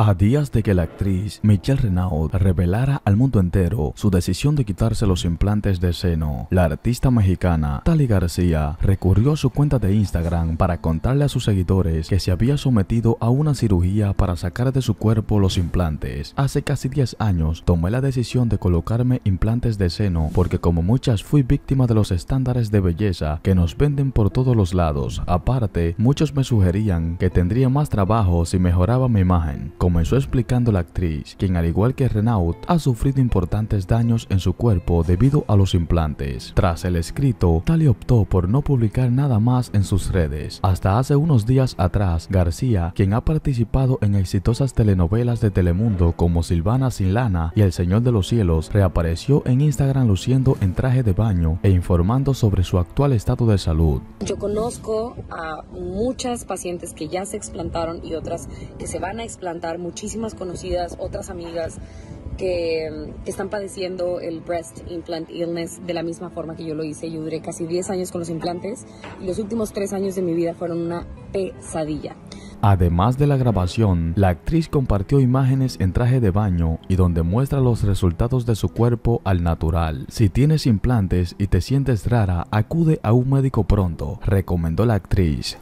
A días de que la actriz Michelle Renaud revelara al mundo entero su decisión de quitarse los implantes de seno, la artista mexicana Tali García recurrió a su cuenta de Instagram para contarle a sus seguidores que se había sometido a una cirugía para sacar de su cuerpo los implantes. Hace casi 10 años tomé la decisión de colocarme implantes de seno porque como muchas fui víctima de los estándares de belleza que nos venden por todos los lados. Aparte, muchos me sugerían que tendría más trabajo si mejoraba mi imagen comenzó explicando la actriz, quien al igual que Renaud ha sufrido importantes daños en su cuerpo debido a los implantes. Tras el escrito, Tali optó por no publicar nada más en sus redes. Hasta hace unos días atrás, García, quien ha participado en exitosas telenovelas de Telemundo como Silvana sin lana y El Señor de los Cielos, reapareció en Instagram luciendo en traje de baño e informando sobre su actual estado de salud. Yo conozco a muchas pacientes que ya se explantaron y otras que se van a explantar muchísimas conocidas, otras amigas que, están padeciendo el breast implant illness de la misma forma que yo lo hice. Yo duré casi 10 años con los implantes y los últimos 3 años de mi vida fueron una pesadilla. Además de la grabación, la actriz compartió imágenes en traje de baño y donde muestra los resultados de su cuerpo al natural. Si tienes implantes y te sientes rara, acude a un médico pronto, recomendó la actriz.